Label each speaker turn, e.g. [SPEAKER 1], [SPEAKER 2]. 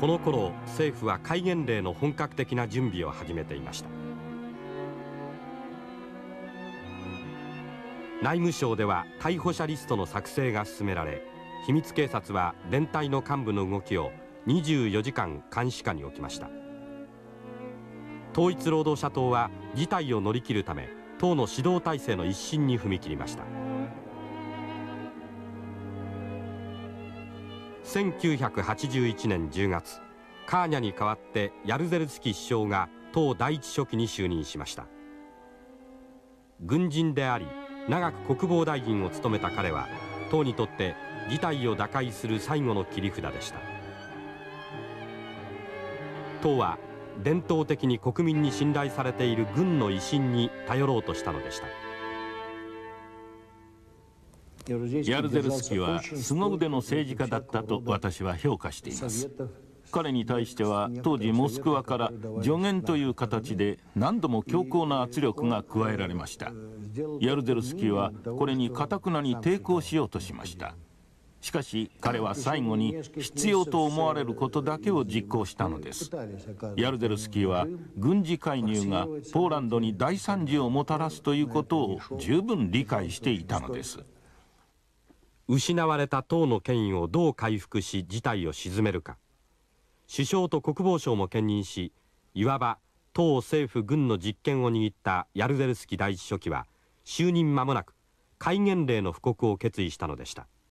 [SPEAKER 1] この頃政府は戒厳令の本格的な準備を始めていました。内務省では逮捕者リストの作成が進められ秘密警察は連隊の幹部の動きを24時間監視下に置きました。統一労働者党は事態を乗り切るため党の指導体制の一新に踏み切りました。1981年10月カーニャに代わってヤルゼルスキ首相が党第一書記に就任しました。軍人であり長く国防大臣を務めた彼は党にとって事態を打開する最後の切り札でした。党は伝統的に国民に信頼されている軍の威信に頼ろうとしたのでした。
[SPEAKER 2] ヤルゼルスキーは凄腕の政治家だったと私は評価しています。彼に対しては当時モスクワから助言という形で何度も強硬な圧力が加えられました。ヤルゼルスキーはこれにかたくなに抵抗しようとしました。しかし彼は最後に必要と思われることだけを実行したのです。ヤルゼルスキーは軍事介入がポーランドに大惨事をもたらすということを十分理解していたのです。
[SPEAKER 1] 失われた党の権威をどう回復し事態を鎮めるか。首相と国防相も兼任しいわば党政府軍の実権を握ったヤルゼルスキ第一書記は就任間もなく戒厳令の布告を決意したのでした。